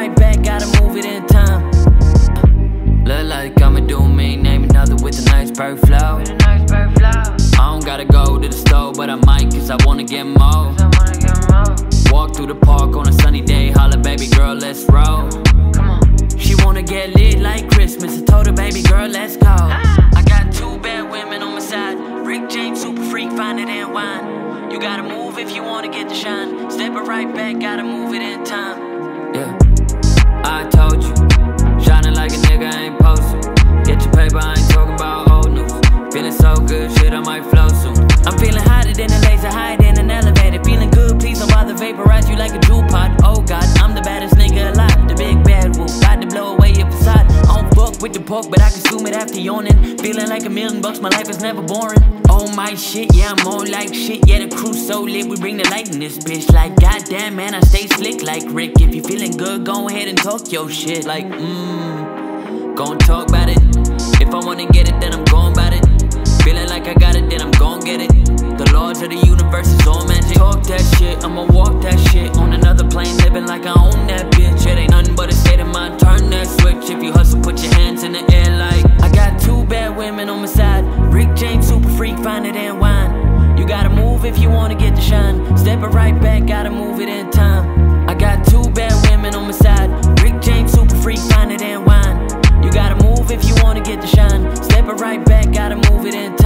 right back, gotta move it in time. Look like I'ma do me, name another with a nice bird flow. With a nice bird flow. I don't gotta go to the store, but I might, cause I wanna get more. I wanna get. Walk through the park on a sunny day, holla, baby girl, let's roll. Come on. She wanna get lit like Christmas, I told her, baby girl, let's go. Ah. I got two bad women on my side, Rick James, super freak, find it and wine. You gotta move if you wanna get the shine. Step it right back, gotta move it in. Pork, but I consume it after yawning. Feeling like a million bucks, my life is never boring. Oh my shit, yeah, I'm on like shit. Yeah, the crew so lit, we bring the light in this bitch. Like, goddamn, man, I stay slick like Rick. If you feeling good, go ahead and talk your shit. Like, mmm, gon' talk about it. If I wanna get it, then I'm going about it. Feeling like I got it, then I'm gon' get it. The laws of the universe is all magic. Talk that shit, I'ma walk that shit. On another plane, living like I own that bitch. It ain't bad, gotta move it in time. I got two bad women on my side. Rick James, super freak, finer than wine. You gotta move if you wanna get the shine. Step it right back, gotta move it in time.